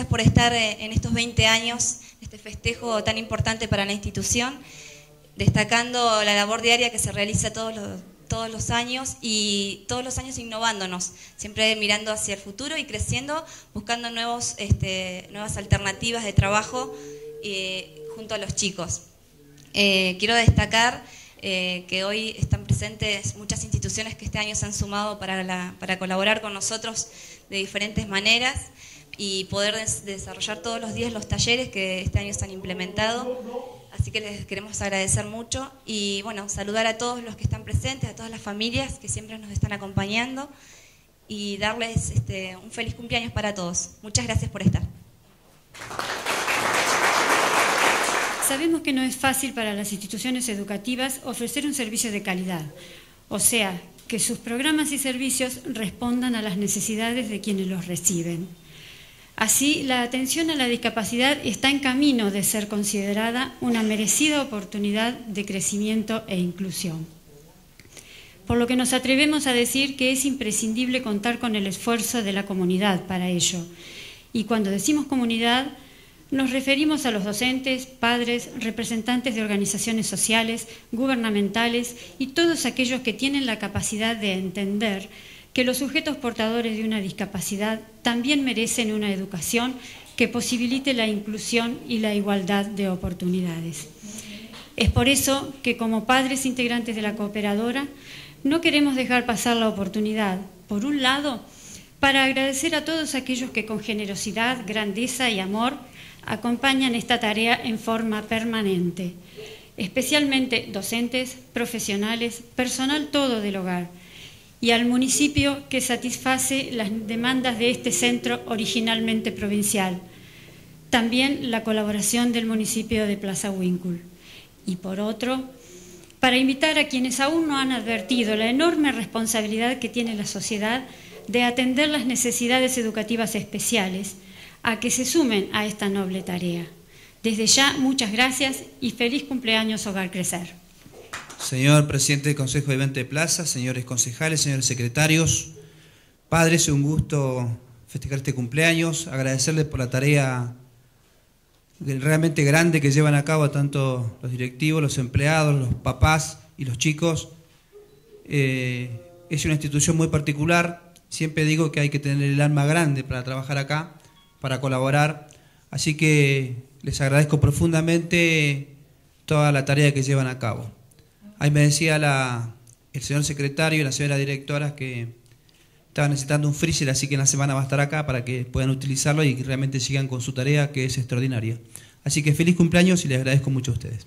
estar eh, en estos 20 años, este festejo tan importante para la institución, destacando la labor diaria que se realiza todos los, todos los años y todos los años innovándonos, siempre mirando hacia el futuro y creciendo, buscando nuevos, este, nuevas alternativas de trabajo eh, junto a los chicos. Eh, quiero destacar eh, que hoy están presentes muchas instituciones que este año se han sumado para, para colaborar con nosotros de diferentes maneras y poder desarrollar todos los días los talleres que este año se han implementado. Así que les queremos agradecer mucho y bueno, saludar a todos los que están presentes, a todas las familias que siempre nos están acompañando y darles este, un feliz cumpleaños para todos. Muchas gracias por estar. Sabemos que no es fácil para las instituciones educativas ofrecer un servicio de calidad, o sea, que sus programas y servicios respondan a las necesidades de quienes los reciben. Así, la atención a la discapacidad está en camino de ser considerada una merecida oportunidad de crecimiento e inclusión. Por lo que nos atrevemos a decir que es imprescindible contar con el esfuerzo de la comunidad para ello. Y cuando decimos comunidad, nos referimos a los docentes, padres, representantes de organizaciones sociales, gubernamentales y todos aquellos que tienen la capacidad de entender que los sujetos portadores de una discapacidad también merecen una educación que posibilite la inclusión y la igualdad de oportunidades. Es por eso que como padres integrantes de la cooperadora no queremos dejar pasar la oportunidad, por un lado, para agradecer a todos aquellos que con generosidad, grandeza y amor acompañan esta tarea en forma permanente, especialmente docentes, profesionales, personal todo del hogar, y al municipio que satisface las demandas de este centro originalmente provincial. También la colaboración del municipio de Plaza Wincul. Y por otro, para invitar a quienes aún no han advertido la enorme responsabilidad que tiene la sociedad de atender las necesidades educativas especiales, a que se sumen a esta noble tarea. Desde ya, muchas gracias y feliz cumpleaños Hogar Crecer. Señor presidente del Consejo de Vente de Plaza, señores concejales, señores secretarios, padres, es un gusto festejar este cumpleaños, agradecerles por la tarea realmente grande que llevan a cabo tanto los directivos, los empleados, los papás y los chicos. Eh, es una institución muy particular, siempre digo que hay que tener el alma grande para trabajar acá, para colaborar, así que les agradezco profundamente toda la tarea que llevan a cabo. Ahí me decía el señor secretario y la señora directora que estaban necesitando un freezer, así que en la semana va a estar acá para que puedan utilizarlo y realmente sigan con su tarea que es extraordinaria. Así que feliz cumpleaños y les agradezco mucho a ustedes.